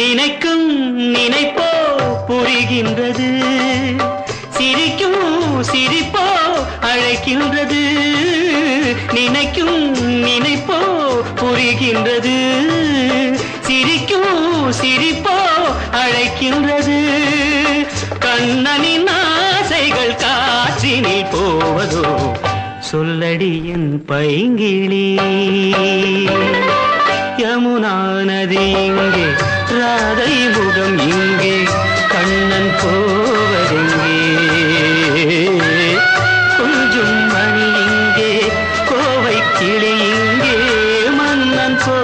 நினைக்கும் நினைப்போ புரிகின்றது. சிரிக்கும் சிரிப்போ அழைக்கின்றது. நினைக்கும் நினைப்போ புரிகின்றது. சிரிக்கும் சிரிப்போ அழைக்கின்றது. கண்ணனின் ஆசைகள் காற்றினில் போவதோ சொல்லடியின் பைங்கிழி யமுனா நதி இங்கே. ராதை முகம் இங்கே கண்ணன் போவதெங்கே? கொஞ்சம் மணி இங்கே கோவை கிளி இங்கே மன்னன் போ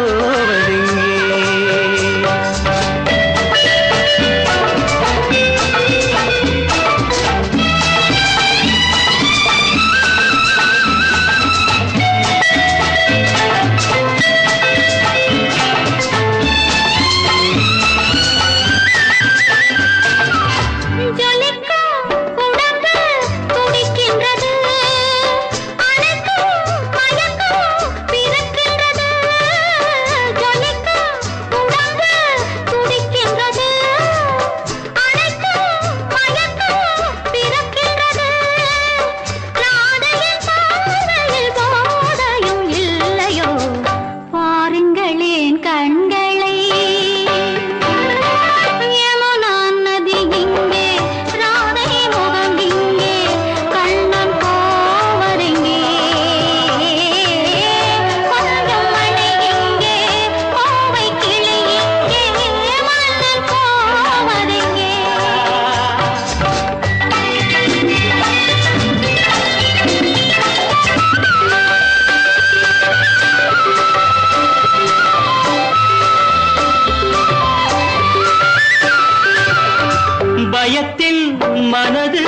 பயத்தில் மனது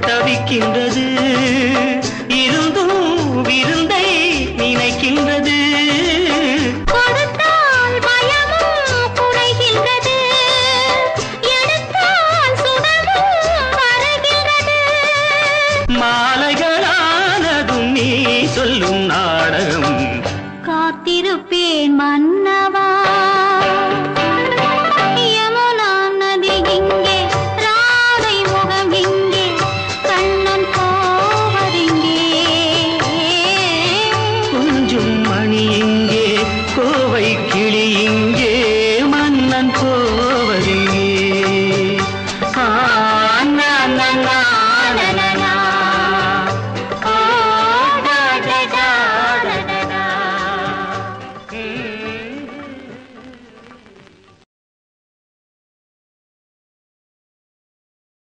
தவிக்கின்றது. இருந்தும் விருந்தை நினைக்கின்றது. ராணி இங்கே கோவை கிளி இங்கே மன்னன் போ